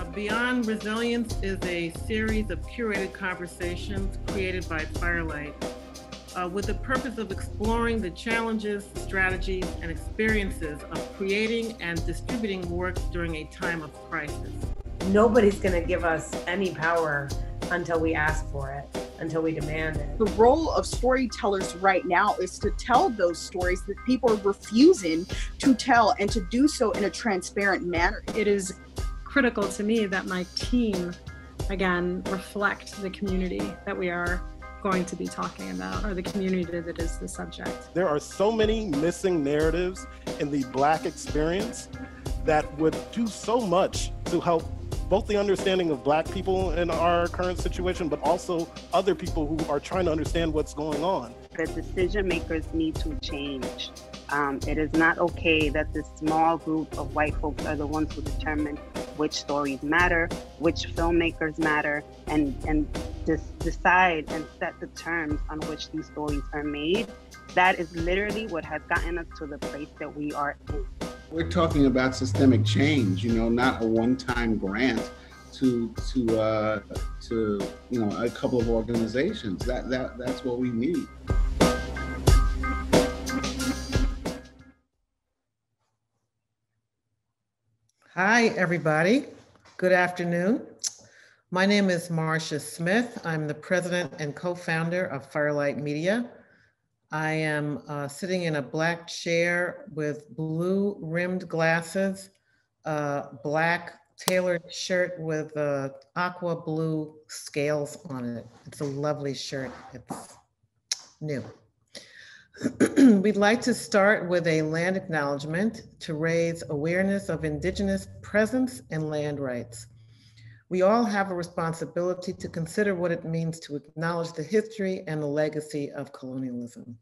Uh, Beyond Resilience is a series of curated conversations created by Firelight uh, with the purpose of exploring the challenges, strategies, and experiences of creating and distributing work during a time of crisis. Nobody's going to give us any power until we ask for it, until we demand it. The role of storytellers right now is to tell those stories that people are refusing to tell and to do so in a transparent manner. It is critical to me that my team, again, reflect the community that we are going to be talking about or the community that is the subject. There are so many missing narratives in the Black experience that would do so much to help both the understanding of Black people in our current situation, but also other people who are trying to understand what's going on. The decision makers need to change. Um, it is not okay that this small group of white folks are the ones who determine which stories matter, which filmmakers matter, and and decide and set the terms on which these stories are made. That is literally what has gotten us to the place that we are in. We're talking about systemic change, you know, not a one-time grant to to uh, to you know a couple of organizations. That that that's what we need. Hi, everybody. Good afternoon. My name is Marcia Smith. I'm the president and co-founder of Firelight Media. I am uh, sitting in a black chair with blue rimmed glasses, a black tailored shirt with uh, aqua blue scales on it. It's a lovely shirt. It's new. We'd like to start with a land acknowledgement to raise awareness of Indigenous presence and land rights. We all have a responsibility to consider what it means to acknowledge the history and the legacy of colonialism.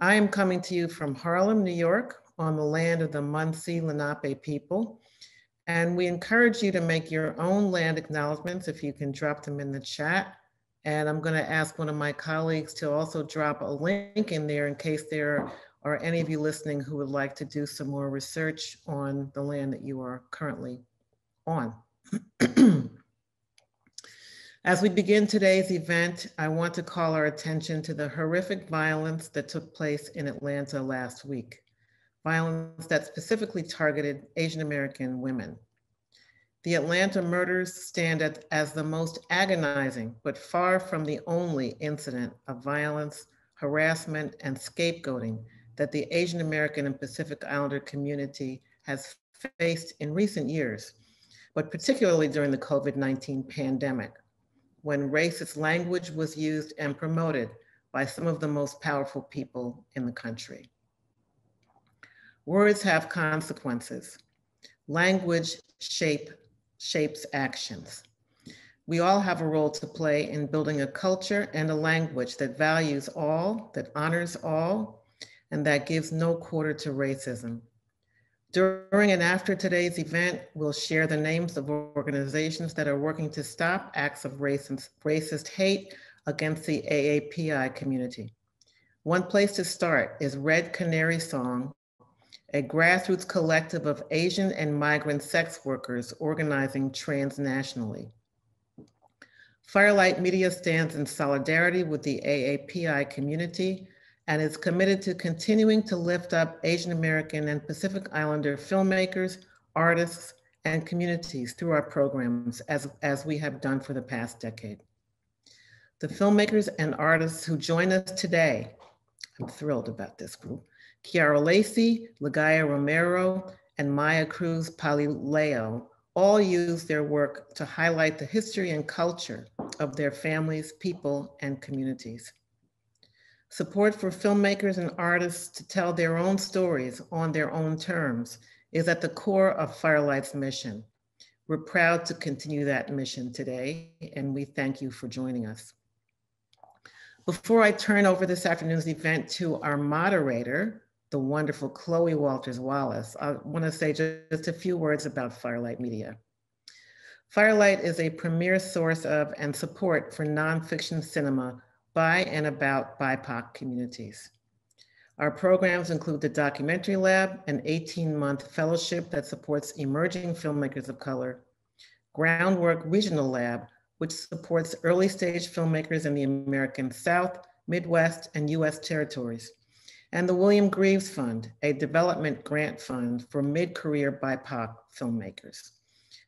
I am coming to you from Harlem, New York, on the land of the Munsee Lenape people. And we encourage you to make your own land acknowledgements if you can drop them in the chat. And I'm going to ask one of my colleagues to also drop a link in there in case there are any of you listening who would like to do some more research on the land that you are currently on. As we begin today's event, I want to call our attention to the horrific violence that took place in Atlanta last week. Violence that specifically targeted Asian American women. The Atlanta murders stand as the most agonizing, but far from the only incident of violence, harassment, and scapegoating that the Asian American and Pacific Islander community has faced in recent years, but particularly during the COVID 19 pandemic, when racist language was used and promoted by some of the most powerful people in the country. Words have consequences. Language shape shapes actions. We all have a role to play in building a culture and a language that values all, that honors all, and that gives no quarter to racism. During and after today's event, we'll share the names of organizations that are working to stop acts of racist, racist hate against the AAPI community. One place to start is Red Canary Song, a grassroots collective of Asian and migrant sex workers organizing transnationally. Firelight Media stands in solidarity with the AAPI community and is committed to continuing to lift up Asian American and Pacific Islander filmmakers, artists, and communities through our programs as, as we have done for the past decade. The filmmakers and artists who join us today, I'm thrilled about this group, Ciara Lacy, Ligaiya Romero, and Maia Cruz Palileo all use their work to highlight the history and culture of their families, people, and communities. Support for filmmakers and artists to tell their own stories on their own terms is at the core of Firelight's mission. We're proud to continue that mission today, and we thank you for joining us. Before I turn over this afternoon's event to our moderator, the wonderful Chloe Walters Wallace, I want to say just a few words about Firelight Media. Firelight is a premier source of and support for nonfiction cinema by and about BIPOC communities. Our programs include the Documentary Lab, an 18-month fellowship that supports emerging filmmakers of color, Groundwork Regional Lab, which supports early stage filmmakers in the American South, Midwest, and US territories, and the William Greaves Fund, a development grant fund for mid-career BIPOC filmmakers.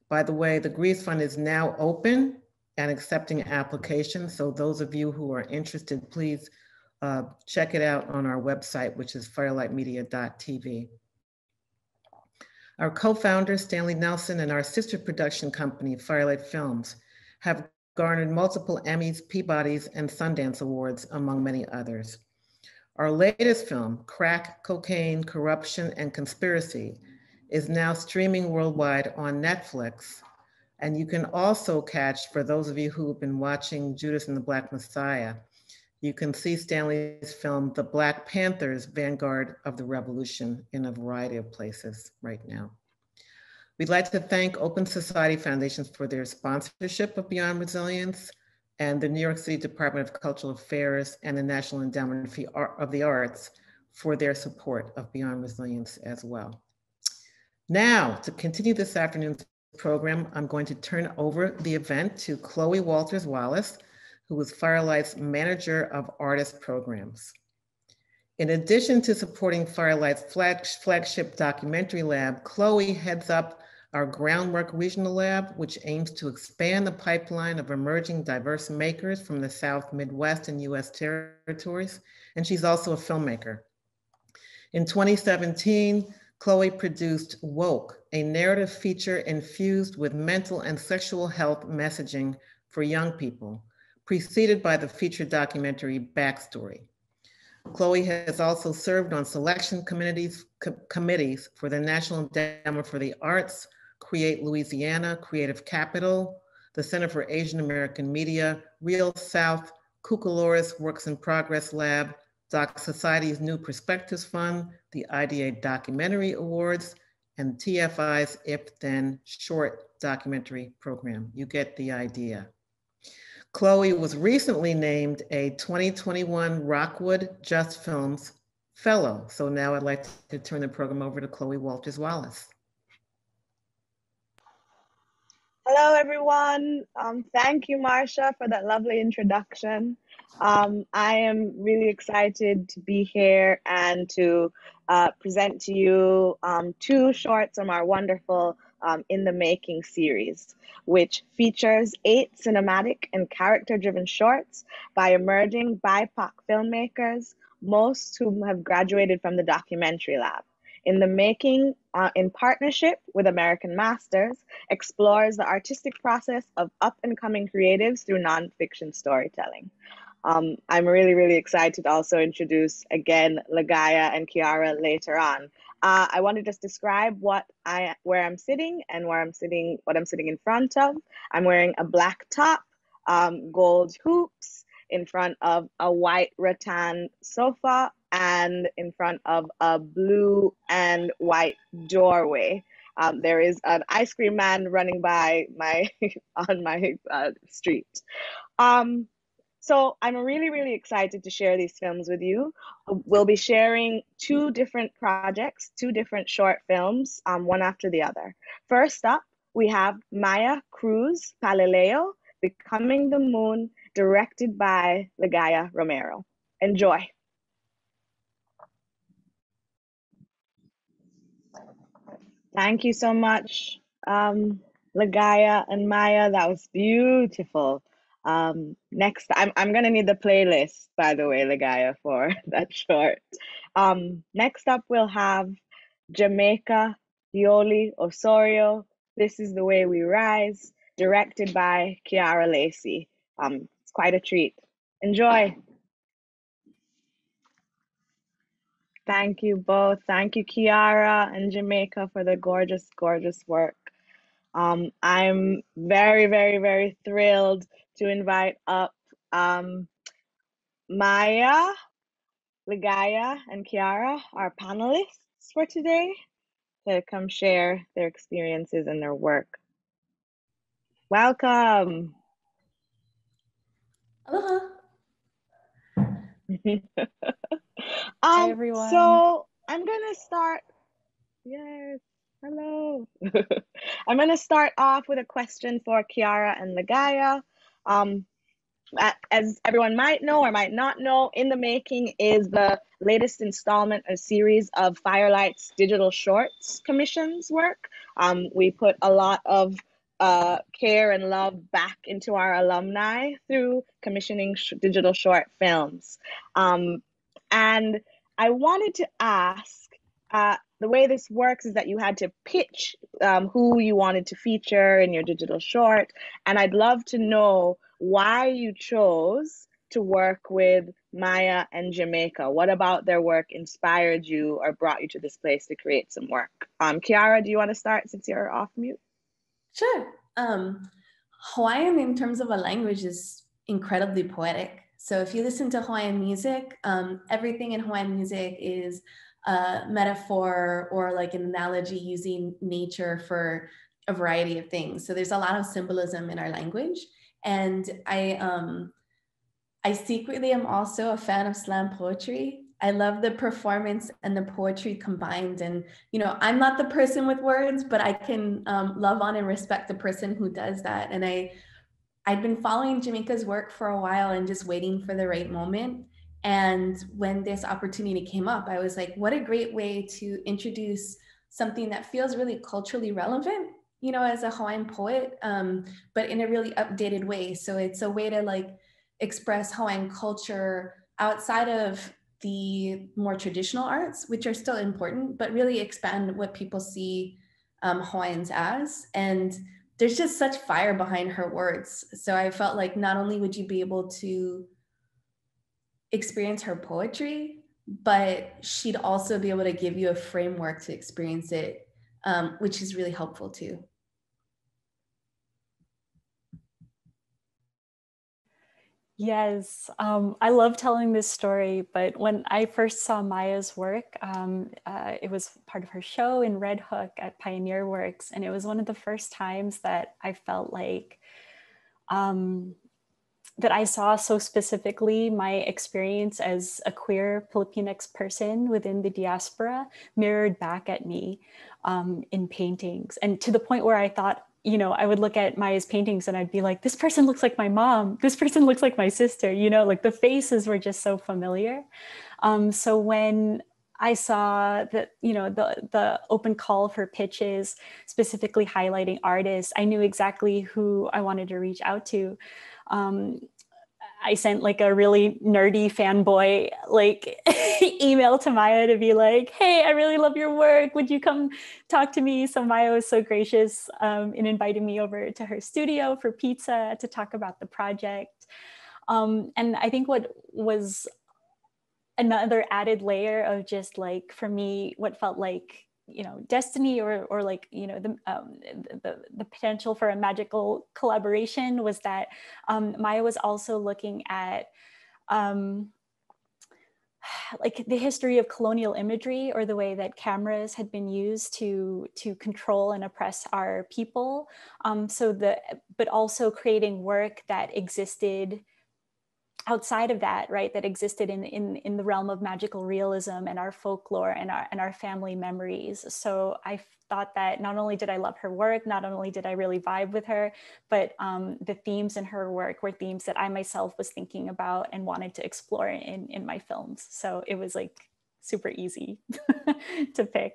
By the way, the Greaves Fund is now open and accepting applications. So those of you who are interested, please uh, check it out on our website, which is firelightmedia.tv. Our co-founder, Stanley Nelson, and our sister production company, Firelight Films, have garnered multiple Emmys, Peabodys, and Sundance Awards, among many others. Our latest film, Crack, Cocaine, Corruption, and Conspiracy, is now streaming worldwide on Netflix. And you can also catch, for those of you who have been watching Judas and the Black Messiah, you can see Stanley's film, The Black Panthers, Vanguard of the Revolution, in a variety of places right now. We'd like to thank Open Society Foundations for their sponsorship of Beyond Resilience and the New York City Department of Cultural Affairs and the National Endowment of the Arts for their support of Beyond Resilience as well. Now, to continue this afternoon's program, I'm going to turn over the event to Chloe Walters Wallace, who is Firelight's Manager of Artist Programs. In addition to supporting Firelight's flag, flagship documentary lab, Chloe heads up our Groundwork Regional Lab, which aims to expand the pipeline of emerging diverse makers from the South, Midwest, and US territories. And she's also a filmmaker. In 2017, Chloe produced Woke, a narrative feature infused with mental and sexual health messaging for young people preceded by the feature documentary Backstory. Chloe has also served on selection committees, co committees for the National Endowment for the Arts, Create Louisiana, Creative Capital, the Center for Asian American Media, Real South, Cucaloris Works in Progress Lab, Doc Society's New Perspectives Fund, the IDA Documentary Awards, and TFI's If Then Short Documentary Program. You get the idea. Chloe was recently named a 2021 Rockwood Just Films Fellow. So now I'd like to turn the program over to Chloe Walters Wallace. Hello, everyone. Um, thank you, Marcia, for that lovely introduction. Um, I am really excited to be here and to uh, present to you um, two shorts from our wonderful um, In the Making series, which features eight cinematic and character driven shorts by emerging BIPOC filmmakers, most whom have graduated from the documentary lab. In the Making, uh, in partnership with American Masters, explores the artistic process of up and coming creatives through nonfiction storytelling. Um, I'm really, really excited to also introduce again Ligaiya and Ciara later on. Uh, I want to just describe what I where I'm sitting and where I'm sitting, what I'm sitting in front of. I'm wearing a black top, um, gold hoops in front of a white rattan sofa and in front of a blue and white doorway. Um, there is an ice cream man running by my on my uh, street. Um, so I'm really, really excited to share these films with you. We'll be sharing two different projects, two different short films, um, one after the other. First up, we have Maia Cruz Palileo, Becoming the Moon, directed by Ligaiya Romero. Enjoy. Thank you so much, um, Ligaiya and Maia. That was beautiful. Um, next, I'm I'm gonna need the playlist, by the way, Ligaiya, for that short. Um, next up, we'll have Jamaica Yoli Osorio. This is the way we rise, directed by Ciara Lacy. Um, it's quite a treat. Enjoy. Thank you both. Thank you, Ciara and Jamaica, for the gorgeous, gorgeous work. Um, I'm very, very, very thrilled to invite up um, Maia, Ligaiya, and Ciara, our panelists for today, to come share their experiences and their work. Welcome. Aloha. Um, Hi, everyone. So I'm gonna start. Yes. Hello. I'm gonna start off with a question for Ciara and Ligaiya. Um, as everyone might know or might not know, In the Making is the latest installment, a series of Firelight's digital shorts commissions work. Um, we put a lot of uh, care and love back into our alumni through commissioning sh- digital short films. Um, and I wanted to ask uh, the way this works is that you had to pitch um, who you wanted to feature in your digital short. And I'd love to know why you chose to work with Maia and Jamaica. What about their work inspired you or brought you to this place to create some work? Um, Ciara, do you want to start since you're off mute? Sure. Um, Hawaiian, in terms of a language, is incredibly poetic. So if you listen to Hawaiian music, um, everything in Hawaiian music is a metaphor or like an analogy using nature for a variety of things. So there's a lot of symbolism in our language. And I, um, I secretly am also a fan of slam poetry. I love the performance and the poetry combined. And, you know, I'm not the person with words, but I can um, love on and respect the person who does that. And I, I'd been following Jamaica's work for a while and just waiting for the right moment. And when this opportunity came up, I was like, what a great way to introduce something that feels really culturally relevant, you know, as a Hawaiian poet, um, but in a really updated way. So it's a way to like express Hawaiian culture outside of the more traditional arts, which are still important, but really expand what people see um, Hawaiians as. And there's just such fire behind her words. So I felt like not only would you be able to experience her poetry, but she'd also be able to give you a framework to experience it, um, which is really helpful too. Yes, um, I love telling this story, but when I first saw Maia's work, um, uh, it was part of her show in Red Hook at Pioneer Works, and it was one of the first times that I felt like um, that I saw so specifically my experience as a queer Filipinx person within the diaspora mirrored back at me um, in paintings, and to the point where I thought you know, I would look at Maia's paintings and I'd be like, this person looks like my mom. This person looks like my sister. You know, like the faces were just so familiar. Um, so when I saw that, you know, the the open call for pitches, specifically highlighting artists, I knew exactly who I wanted to reach out to. Um, I sent like a really nerdy fanboy like email to Maia to be like, "Hey, I really love your work. Would you come talk to me?" So Maia was so gracious um, in inviting me over to her studio for pizza to talk about the project. Um, and I think what was another added layer of just like for me, what felt like you know destiny or or like you know the um, the, the potential for a magical collaboration was that um, Maia was also looking at um, like the history of colonial imagery or the way that cameras had been used to to control and oppress our people. Um, so the but also creating work that existed outside of that, right, that existed in, in, in the realm of magical realism and our folklore and our, and our family memories. So I thought that not only did I love her work, not only did I really vibe with her, but um, the themes in her work were themes that I myself was thinking about and wanted to explore in, in my films. So it was like super easy to pick.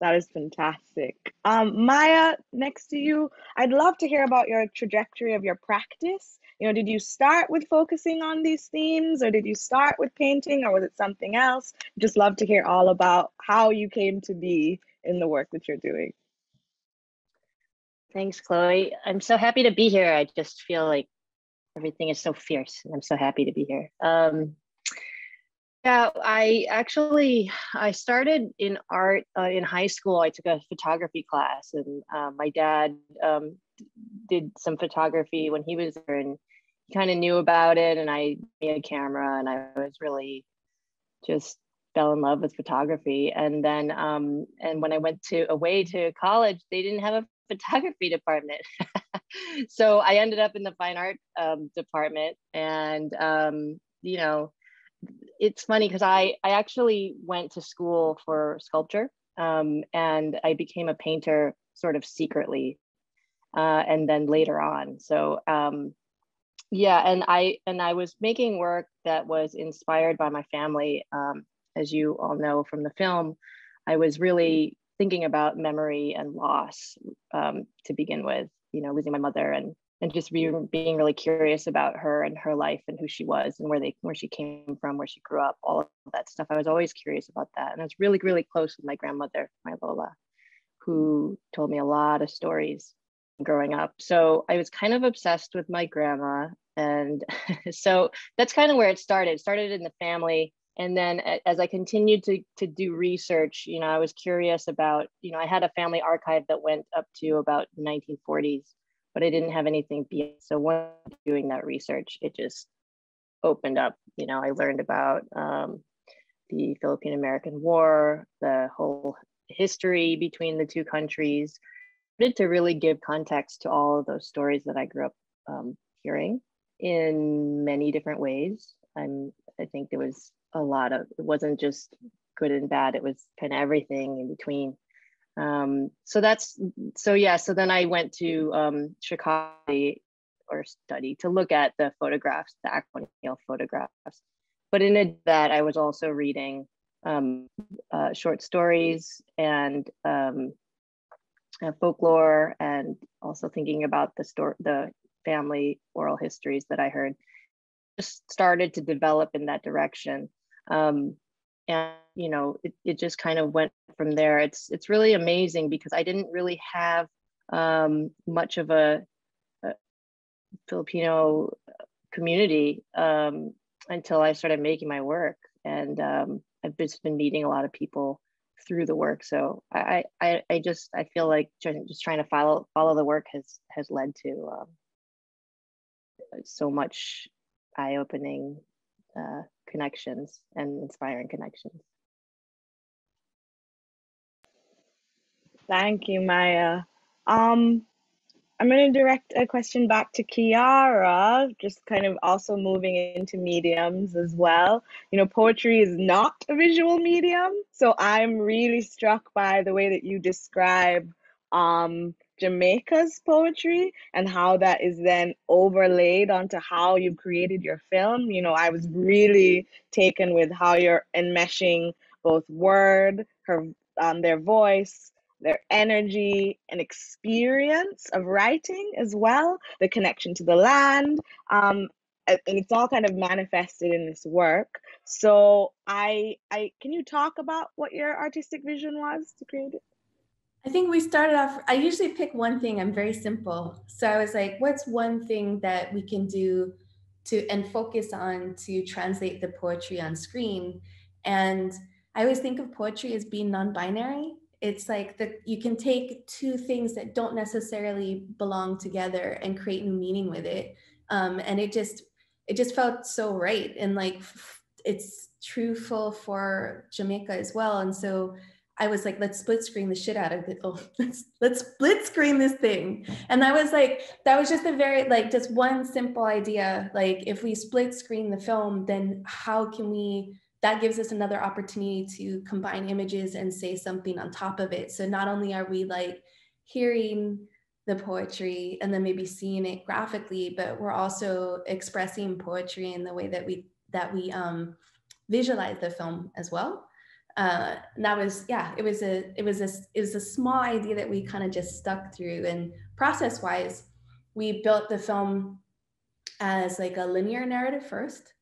That is fantastic. Um, Maia, next to you, I'd love to hear about your trajectory of your practice. You know, did you start with focusing on these themes, or did you start with painting, or was it something else? Just love to hear all about how you came to be in the work that you're doing. Thanks, Chloe. I'm so happy to be here. I just feel like everything is so fierce, and I'm so happy to be here. Um, yeah, I actually I started in art uh, in high school. I took a photography class, and uh, my dad um, did some photography when he was there, and he kind of knew about it. And I made a camera, and I was really just fell in love with photography. And then, um, and when I went to away to college, they didn't have a photography department, so I ended up in the fine art um, department, and um, you know, it's funny because I, I actually went to school for sculpture um, and I became a painter sort of secretly uh, and then later on. So um, yeah, and I and I was making work that was inspired by my family. Um, as you all know from the film, I was really thinking about memory and loss um, to begin with. You know, losing my mother and and just be, being really curious about her and her life and who she was and where they where she came from, where she grew up, all of that stuff. I was always curious about that, and I was really really close with my grandmother, my Lola, who told me a lot of stories growing up. So I was kind of obsessed with my grandma. And so that's kind of where it started. It started in the family. And then as I continued to, to do research, you know, I was curious about, you know, I had a family archive that went up to about the 1940s, but I didn't have anything beyond. So when doing that research, it just opened up, you know, I learned about um, the Philippine American War, the whole history between the two countries, It to really give context to all of those stories that I grew up um, hearing in many different ways. I'm, I think there was a lot of, it wasn't just good and bad, it was kind of everything in between. Um, so that's, so yeah, so then I went to um, Chicago or study to look at the photographs, the Acquineel photographs. But in that, I was also reading um, uh, short stories and um, uh, folklore and also thinking about the story, the family oral histories that I heard just started to develop in that direction. Um, and you know, it, it just kind of went from there. It's it's really amazing because I didn't really have um, much of a, a Filipino community um, until I started making my work, and um, I've just been meeting a lot of people through the work. So I, I, I just, I feel like just trying to follow, follow the work has, has led to um, so much eye-opening uh, connections and inspiring connections. Thank you, Maia. Um, I'm going to direct a question back to Ciara, just kind of also moving into mediums as well. You know, poetry is not a visual medium, so I'm really struck by the way that you describe um, Jamaica's poetry and how that is then overlaid onto how you've created your film. You know, I was really taken with how you're enmeshing both word, her, um, their voice, their energy and experience of writing as well, the connection to the land. Um, and it's all kind of manifested in this work. So I I can you talk about what your artistic vision was to create it? I think we started off, I usually pick one thing. I'm very simple. So I was like, what's one thing that we can do to and focus on to translate the poetry on screen? And I always think of poetry as being non-binary it's like that you can take two things that don't necessarily belong together and create new meaning with it um, and it just it just felt so right and like it's truthful for jamaica as well and so I was like, let's split screen the shit out of it. Oh, let's let's split screen this thing. And I was like, that was just a very like just one simple idea. Like if we split screen the film, then how can we that gives us another opportunity to combine images and say something on top of it. So not only are we like hearing the poetry and then maybe seeing it graphically, but we're also expressing poetry in the way that we that we um, visualize the film as well. Uh, and that was yeah, it was a it was a it was a small idea that we kind of just stuck through. And process wise, we built the film as like a linear narrative first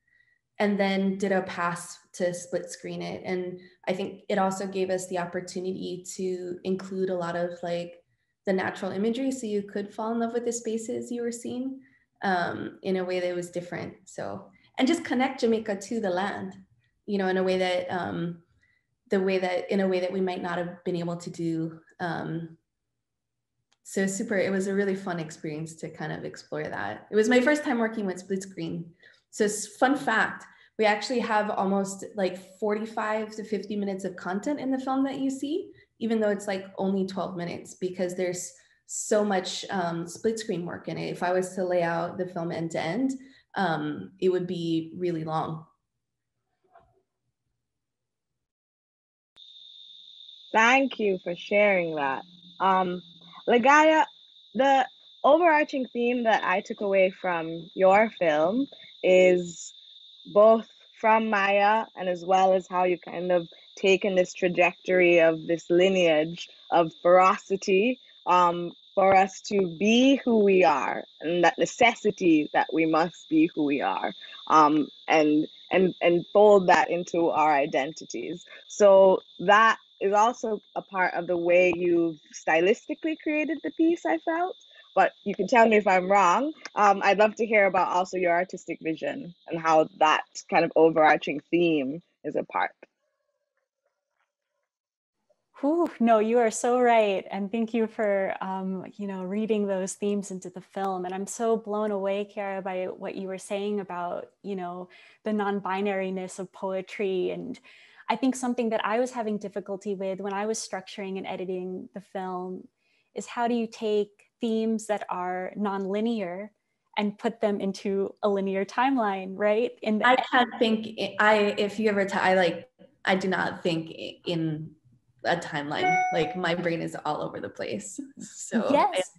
and then did a pass to split screen it. And I think it also gave us the opportunity to include a lot of like the natural imagery so you could fall in love with the spaces you were seeing um, in a way that was different. So, and just connect Jamaica to the land, you know, in a way that, um, the way that, in a way that we might not have been able to do. Um, so super, it was a really fun experience to kind of explore that. It was my first time working with split screen. So fun fact, we actually have almost like 45 to 50 minutes of content in the film that you see, even though it's like only 12 minutes because there's so much um, split screen work in it. If I was to lay out the film end to end, um, it would be really long. Thank you for sharing that. Um, Ligaiya, the overarching theme that I took away from your film is both from Maia and as well as how you kind of taken this trajectory of this lineage of ferocity um, for us to be who we are and that necessity that we must be who we are um, and and and fold that into our identities so that is also a part of the way you've stylistically created the piece i felt but you can tell me if i'm wrong um, i'd love to hear about also your artistic vision and how that kind of overarching theme is a part Whew, no, you are so right. And thank you for, um, you know, reading those themes into the film. And I'm so blown away, Ciara, by what you were saying about, you know, the non-binariness of poetry. And I think something that I was having difficulty with when I was structuring and editing the film is how do you take themes that are non-linear and put them into a linear timeline, right? And I can't think, I, if you ever, t- I like, I do not think in a timeline. Like my brain is all over the place. So yes.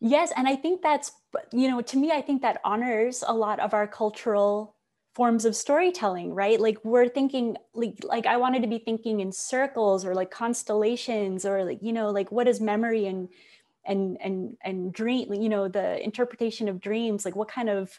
Yes, and I think that's you know to me I think that honors a lot of our cultural forms of storytelling, right? Like we're thinking like like I wanted to be thinking in circles or like constellations or like you know like what is memory and and and and dream you know the interpretation of dreams like what kind of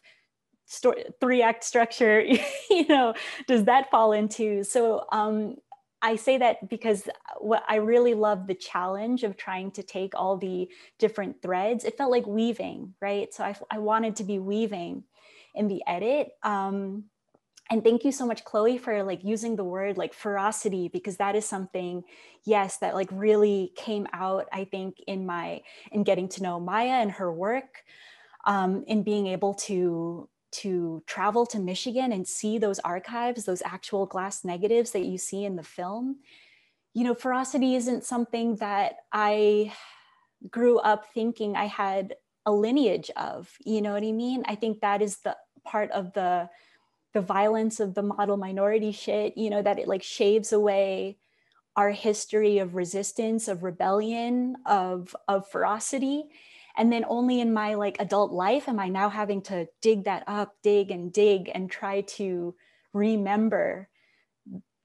story three act structure you know does that fall into so um I say that because what I really love the challenge of trying to take all the different threads. It felt like weaving, right? So I, I wanted to be weaving in the edit. Um, and thank you so much, Chloe, for like using the word like ferocity because that is something, yes, that like really came out. I think in my in getting to know Maia and her work, um, in being able to to travel to Michigan and see those archives, those actual glass negatives that you see in the film. You know, ferocity isn't something that I grew up thinking I had a lineage of. You know what I mean? I think that is the part of the the violence of the model minority shit, you know, that it like shaves away our history of resistance, of rebellion, of of ferocity and then only in my like adult life am i now having to dig that up dig and dig and try to remember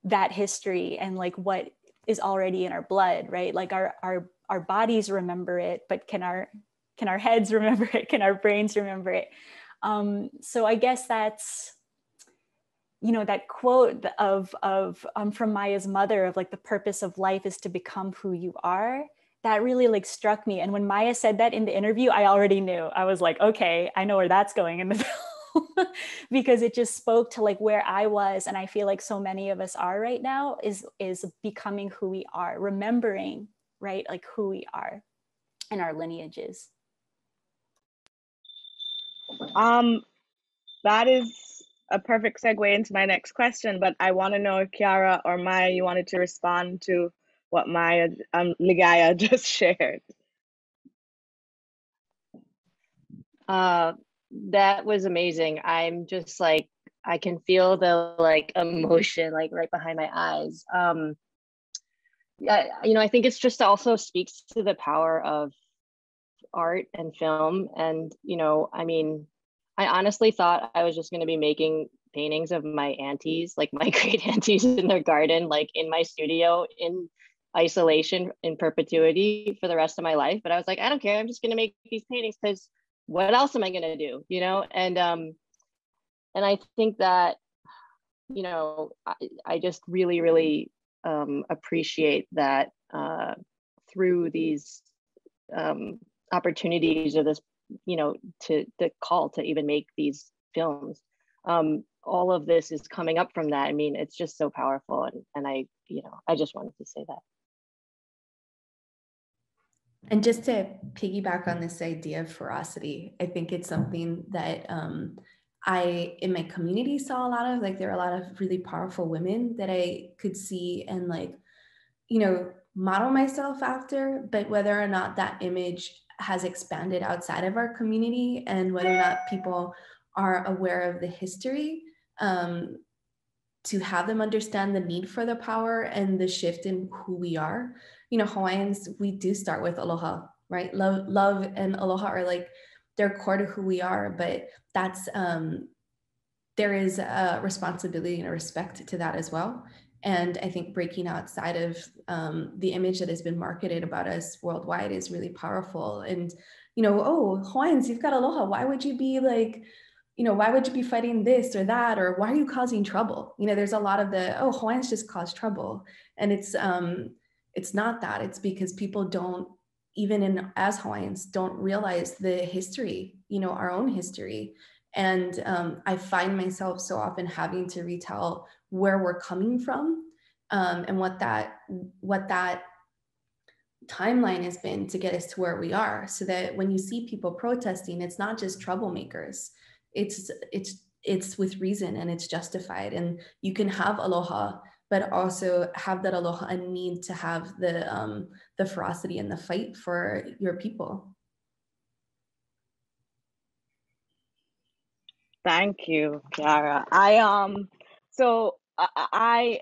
that history and like what is already in our blood right like our our our bodies remember it but can our can our heads remember it can our brains remember it um, so i guess that's you know that quote of of um, from maia's mother of like the purpose of life is to become who you are that really like struck me. And when Maia said that in the interview, I already knew. I was like, okay, I know where that's going in the film because it just spoke to like where I was and I feel like so many of us are right now is is becoming who we are, remembering, right? Like who we are and our lineages. Um that is a perfect segue into my next question, but I want to know if Ciara or Maia you wanted to respond to what Maia um, Ligaiya just shared. Uh, that was amazing. I'm just like I can feel the like emotion like right behind my eyes. Um, yeah, you know, I think it's just also speaks to the power of art and film. And you know, I mean, I honestly thought I was just going to be making paintings of my aunties, like my great aunties in their garden, like in my studio in isolation in perpetuity for the rest of my life. But I was like, I don't care. I'm just going to make these paintings because what else am I going to do? You know? And, um, and I think that, you know, I, I just really, really um, appreciate that uh, through these um, opportunities or this, you know, to the call to even make these films. Um, all of this is coming up from that. I mean, it's just so powerful. And, and I, you know, I just wanted to say that. And just to piggyback on this idea of ferocity, I think it's something that um, I, in my community, saw a lot of. Like, there are a lot of really powerful women that I could see and, like, you know, model myself after. But whether or not that image has expanded outside of our community and whether or not people are aware of the history, um, to have them understand the need for the power and the shift in who we are. You know, Hawaiians, we do start with aloha, right? Love, love and aloha are like they're core to who we are, but that's um, there is a responsibility and a respect to that as well. And I think breaking outside of um, the image that has been marketed about us worldwide is really powerful. And you know, oh, Hawaiians, you've got aloha. Why would you be like you know, why would you be fighting this or that? Or why are you causing trouble? You know, there's a lot of the, oh, Hawaiians just cause trouble. And it's um, it's not that. It's because people don't, even in as Hawaiians, don't realize the history, you know, our own history. And um, I find myself so often having to retell where we're coming from um, and what that what that timeline has been to get us to where we are. So that when you see people protesting it's not just troublemakers. It's it's it's with reason and it's justified. And you can have aloha but also have that aloha and need to have the um, the ferocity and the fight for your people. Thank you ciara i um so i,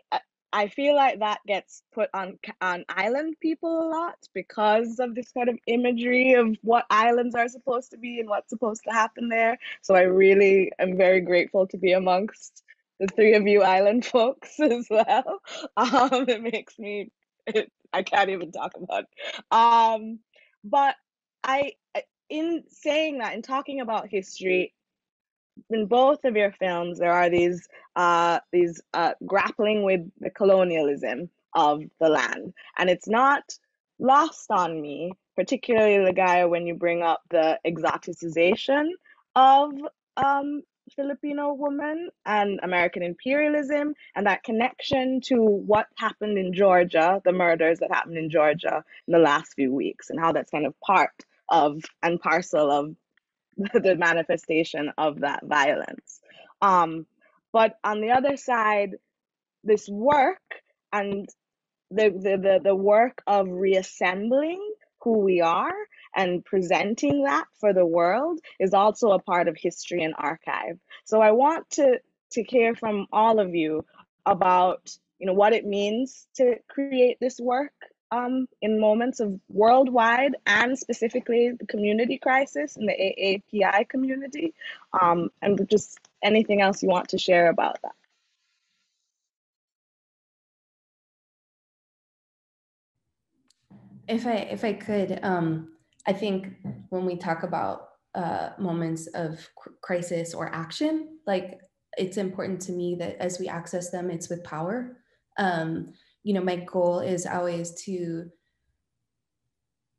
I feel like that gets put on on island people a lot because of this kind of imagery of what islands are supposed to be and what's supposed to happen there. So I really am very grateful to be amongst the three of you island folks as well. Um, it makes me it, I can't even talk about. It. Um, but I in saying that in talking about history in both of your films there are these uh, these uh, grappling with the colonialism of the land. And it's not lost on me particularly Ligaiya when you bring up the exoticization of um, Filipino women and American imperialism and that connection to what happened in Georgia, the murders that happened in Georgia in the last few weeks, and how that's kind of part of and parcel of the manifestation of that violence. Um, but on the other side, this work and the, the, the, the work of reassembling who we are and presenting that for the world is also a part of history and archive. So I want to to hear from all of you about you know what it means to create this work um, in moments of worldwide and specifically the community crisis in the AAPI community, um, and just anything else you want to share about that. If I if I could, um, I think when we talk about uh, moments of crisis or action, like it's important to me that as we access them, it's with power. Um, you know, my goal is always to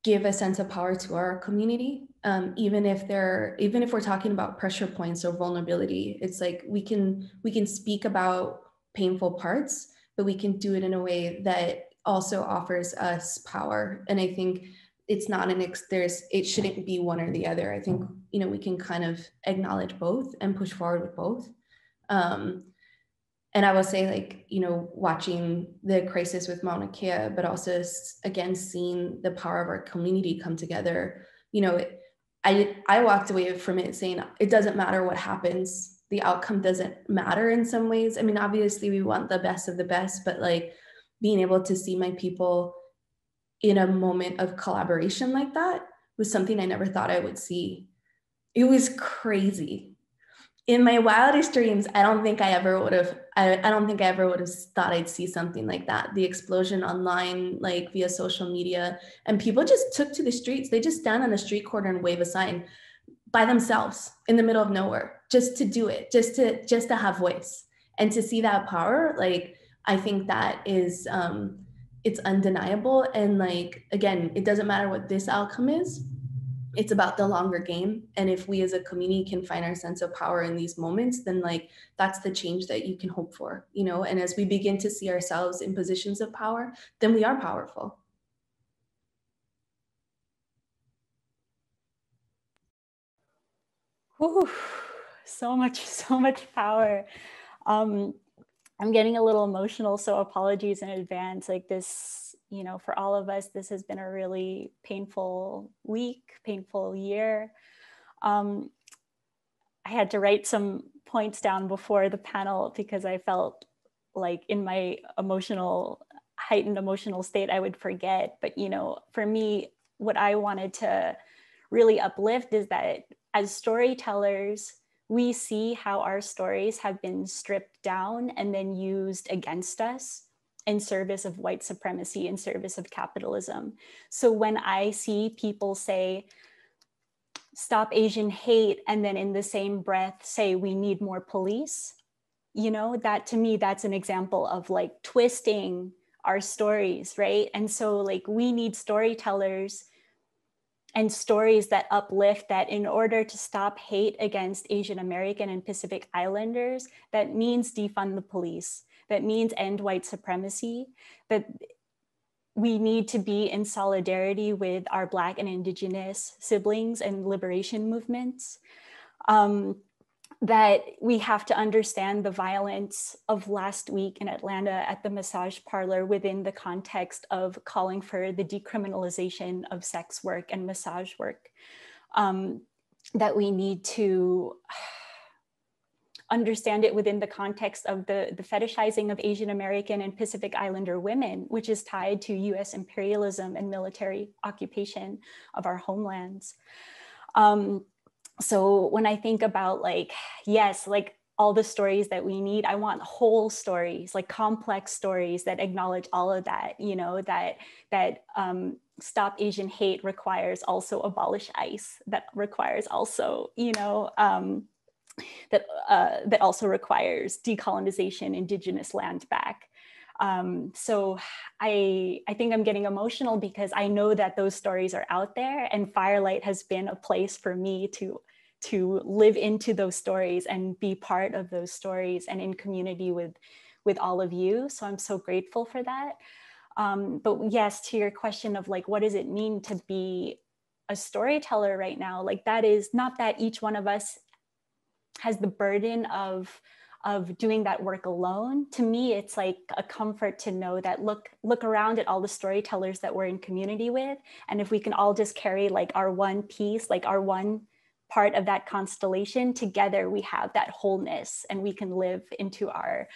give a sense of power to our community. Um, even if they're even if we're talking about pressure points or vulnerability it's like we can we can speak about painful parts but we can do it in a way that also offers us power. And i think it's not an ex there's it shouldn't be one or the other. I think you know we can kind of acknowledge both and push forward with both. Um, and I will say, like, you know, watching the crisis with Mauna Kea, but also again seeing the power of our community come together. You know, I I walked away from it saying it doesn't matter what happens, the outcome doesn't matter in some ways. I mean, obviously we want the best of the best, but like being able to see my people in a moment of collaboration like that was something I never thought I would see. It was crazy in my wildest dreams, I don't think I ever would have, I, I don't think I ever would have thought I'd see something like that. The explosion online, like via social media, and people just took to the streets. They just stand on a street corner and wave a sign by themselves in the middle of nowhere, just to do it, just to, just to have voice and to see that power. Like, I think that is, um, it's undeniable. And like, again, it doesn't matter what this outcome is it's about the longer game. And if we as a community can find our sense of power in these moments then like that's the change that you can hope for you know? And as we begin to see ourselves in positions of power then we are powerful. Ooh, so much so much power. Um i'm getting a little emotional so apologies in advance. Like this you know, for all of us, this has been a really painful week, painful year. Um, I had to write some points down before the panel because I felt like in my emotional heightened emotional state I would forget. But you know, for me, what I wanted to really uplift is that as storytellers, we see how our stories have been stripped down and then used against us in service of white supremacy, in service of capitalism. So when I see people say, stop Asian hate, and then in the same breath say, we need more police, you know, that to me, that's an example of like twisting our stories, right? And so, like, we need storytellers and stories that uplift that in order to stop hate against Asian American and Pacific Islanders, that means defund the police, that means end white supremacy, that we need to be in solidarity with our Black and Indigenous siblings and liberation movements. Um, that we have to understand the violence of last week in Atlanta at the massage parlor within the context of calling for the decriminalization of sex work and massage work. Um, that we need to understand it within the context of the, the fetishizing of Asian American and Pacific Islander women, which is tied to US imperialism and military occupation of our homelands. Um, so when I think about like, yes, like all the stories that we need, I want whole stories, like complex stories that acknowledge all of that, you know, that, that um, stop Asian hate requires also abolish ICE, that requires also, you know, um, that, uh, that also requires decolonization, indigenous land back. Um, so I, I think I'm getting emotional because I know that those stories are out there and Firelight has been a place for me to, to live into those stories and be part of those stories and in community with, with all of you. So I'm so grateful for that. Um, but yes, to your question of like, what does it mean to be a storyteller right now? Like that is not that each one of us has the burden of of doing that work alone to me it's like a comfort to know that look look around at all the storytellers that we're in community with and if we can all just carry like our one piece like our one part of that constellation together we have that wholeness and we can live into our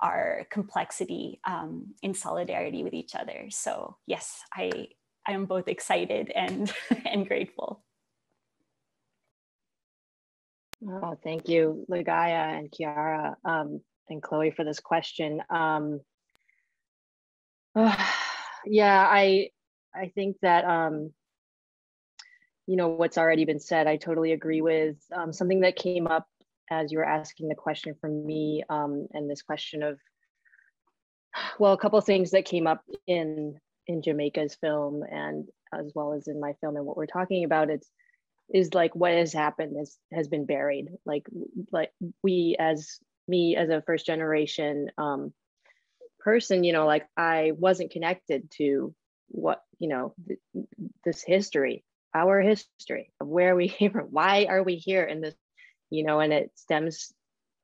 our complexity um, in solidarity with each other. So yes i i am both excited and and grateful Oh, thank you, Ligaiya and Ciara um, and Chloe for this question. Um, uh, yeah, I I think that um, you know what's already been said. I totally agree with um, something that came up as you were asking the question from me, um, and this question of well, a couple things that came up in in Jamaica's film and as well as in my film and what we're talking about. It's is like what has happened has has been buried. Like like we as me as a first generation um person you know like i wasn't connected to what you know th- this history our history of where we came from. Why are we here in this you know and it stems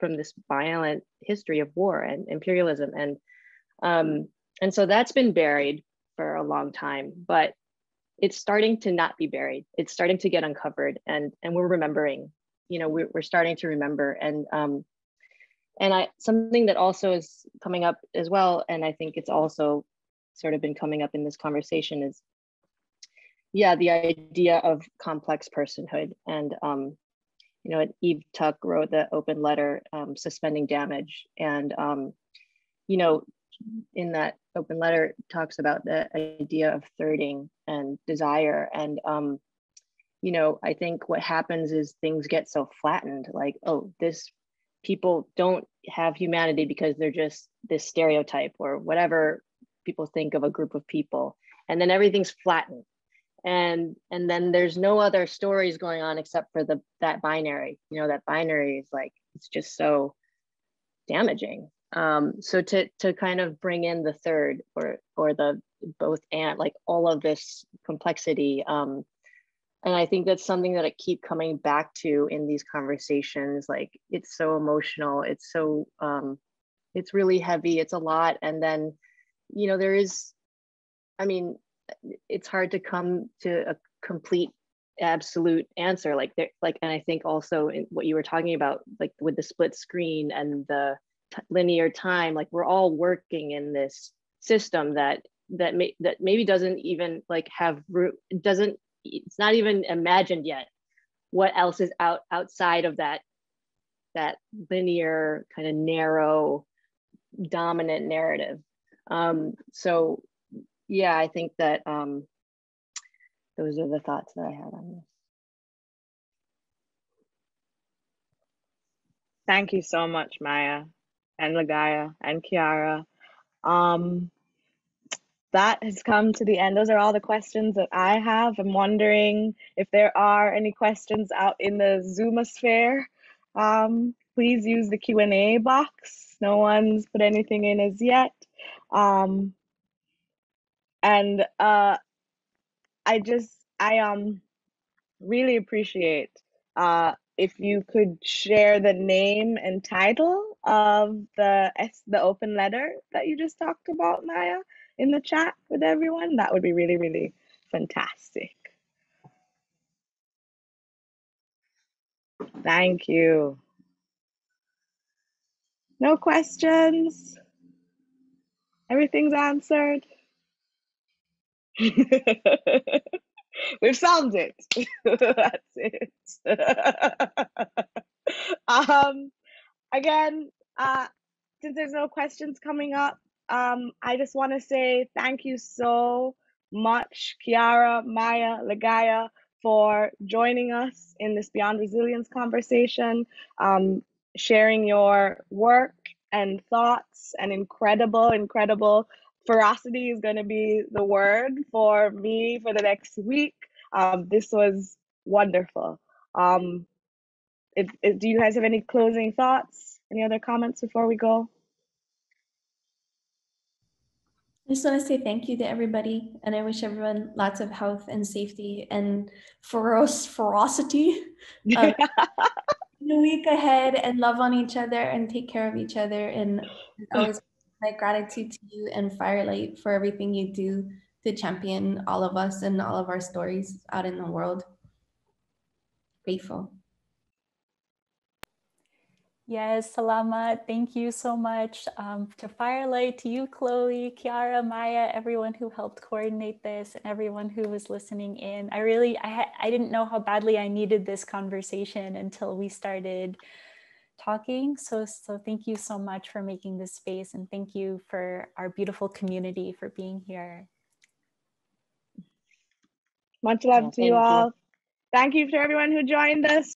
from this violent history of war and imperialism. And um and so that's been buried for a long time. But it's starting to not be buried. It's starting to get uncovered, and and we're remembering. You know, we're, we're starting to remember, and um, and I something that also is coming up as well, and I think it's also sort of been coming up in this conversation is, yeah, the idea of complex personhood, and um, you know, Eve Tuck wrote the open letter um, suspending damage, and um, you know, in that open letter talks about the idea of thirding and desire. And um you know i think what happens is things get so flattened like oh this people don't have humanity because they're just this stereotype or whatever people think of a group of people. And then everything's flattened. And and then there's no other stories going on except for the that binary. You know that binary is like it's just so damaging um, so to to kind of bring in the third or or the both and like all of this complexity um, and i think that's something that i keep coming back to in these conversations like it's so emotional it's so um, it's really heavy it's a lot and then you know there is i mean it's hard to come to a complete absolute answer like there like and i think also in what you were talking about like with the split screen and the linear time like we're all working in this system that that may that maybe doesn't even like have root doesn't it's not even imagined yet what else is out outside of that that linear kind of narrow dominant narrative um so yeah i think that um those are the thoughts that I had on this. Thank you so much, Maia and Ligaiya and Ciara. Um, that has come to the end. Those are all the questions that I have. I'm wondering if there are any questions out in the Zoomosphere. Um, please use the Q&A box. No one's put anything in as yet. Um, and uh, I just I um really appreciate uh if you could share the name and title of the S the open letter that you just talked about, Maia, in the chat with everyone. That would be really, really fantastic. Thank you. No questions? Everything's answered? We've solved it. That's it. um, again, uh, since there's no questions coming up, um, I just want to say thank you so much, Ciara, Maia, Ligaiya, for joining us in this Beyond Resilience conversation, um, sharing your work and thoughts and incredible, incredible ferocity is going to be the word for me for the next week. Um, this was wonderful. Um, do you guys have any closing thoughts? Any other comments before we go? I just want to say thank you to everybody, and I wish everyone lots of health and safety and feroce ferocity um, in the week ahead, and love on each other and take care of each other. And always my gratitude to you and Firelight for everything you do to champion all of us and all of our stories out in the world. Grateful. Yes, Salamat. Thank you so much um, to Firelight, to you, Chloe, Ciara, Maia, everyone who helped coordinate this, and everyone who was listening in. I really, I, I didn't know how badly I needed this conversation until we started talking. So, so thank you so much for making this space and thank you for our beautiful community for being here. Much love to you all. Thank you to everyone who joined us.